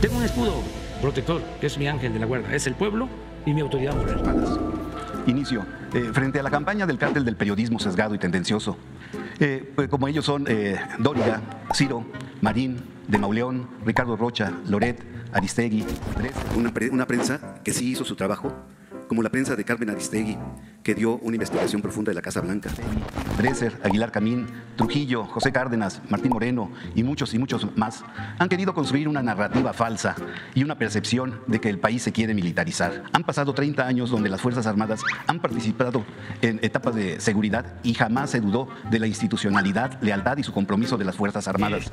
Tengo un escudo protector, que es mi ángel de la guarda. Es el pueblo y mi autoridad moral. Inicio. Eh, frente a la campaña del cártel del periodismo sesgado y tendencioso, eh, pues como ellos son eh, Dóriga, Ciro, Marín, de Mauleón, Ricardo Rocha, Loret, Aristegui. Una, pre- una prensa que sí hizo su trabajo, como la prensa de Carmen Aristegui, que dio una investigación profunda de la Casa Blanca. Dresser, Aguilar Camín, Trujillo, José Cárdenas, Martín Moreno y muchos y muchos más han querido construir una narrativa falsa y una percepción de que el país se quiere militarizar. Han pasado 30 años donde las Fuerzas Armadas han participado en etapas de seguridad y jamás se dudó de la institucionalidad, lealtad y su compromiso de las Fuerzas Armadas.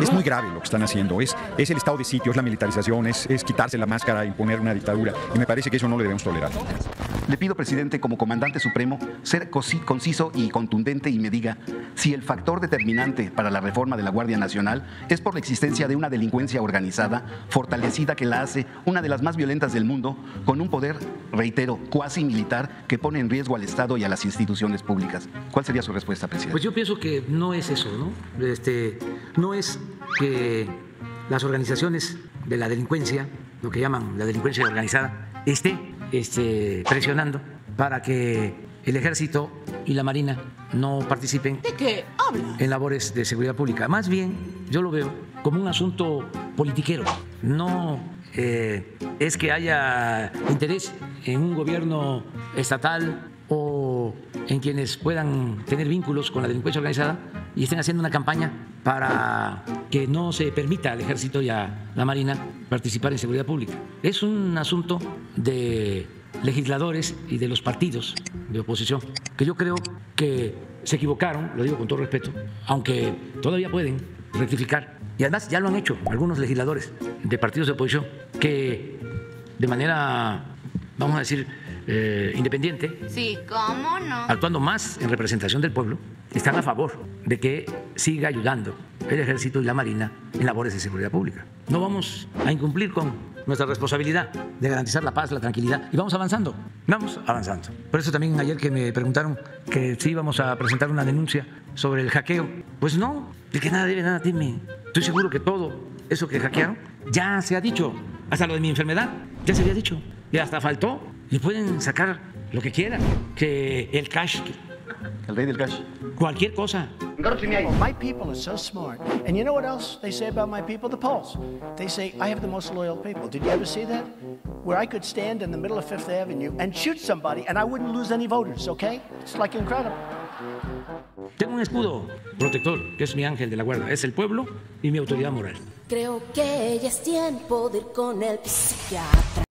Es muy grave lo que están haciendo. Es, es el estado de sitio, es la militarización, es, es quitarse la máscara, imponer una dictadura. Y me parece que eso no lo debemos tolerar. Le pido, presidente, como comandante supremo, ser conciso y contundente y me diga si el factor determinante para la reforma de la Guardia Nacional es por la existencia de una delincuencia organizada, fortalecida que la hace una de las más violentas del mundo, con un poder, reitero, cuasi militar que pone en riesgo al Estado y a las instituciones públicas. ¿Cuál sería su respuesta, presidente? Pues yo pienso que no es eso, ¿no? Este, no es que las organizaciones de la delincuencia, lo que llaman la delincuencia organizada, esté este, presionando para que el ejército y la marina no participen ¿De qué habla? en labores de seguridad pública. Más bien, yo lo veo como un asunto politiquero. No eh, es que haya interés en un gobierno estatal o en quienes puedan tener vínculos con la delincuencia organizada y estén haciendo una campaña para que no se permita al ejército y a la marina participar en seguridad pública. Es un asunto de legisladores y de los partidos de oposición, que yo creo que se equivocaron, lo digo con todo respeto, aunque todavía pueden rectificar. Y además ya lo han hecho algunos legisladores de partidos de oposición que de manera, vamos a decir, eh, independiente, Sí, ¿cómo no? actuando más en representación del pueblo, están a favor de que siga ayudando el ejército y la marina en labores de seguridad pública. No vamos a incumplir con nuestra responsabilidad de garantizar la paz, la tranquilidad y vamos avanzando, vamos avanzando. Por eso también ayer que me preguntaron que si íbamos a presentar una denuncia sobre el hackeo, pues no, de que nada debe, nada teme. Estoy seguro que todo eso que hackearon ya se ha dicho, hasta lo de mi enfermedad, ya se había dicho y hasta faltó y pueden sacar lo que quieran, que el cash, El rey del cash. cualquier cosa. My people are so smart. And you know what else they say about my people? The polls. They say, I have the most loyal people. Did you ever see that? Where I could stand in the middle of Fifth Avenue and shoot somebody and I wouldn't lose any voters, okay? It's like incredible. Tengo un escudo protector, que es mi ángel de la guarda, es el pueblo y mi autoridad moral. Creo que ya es tiempo de ir con el psiquiatra.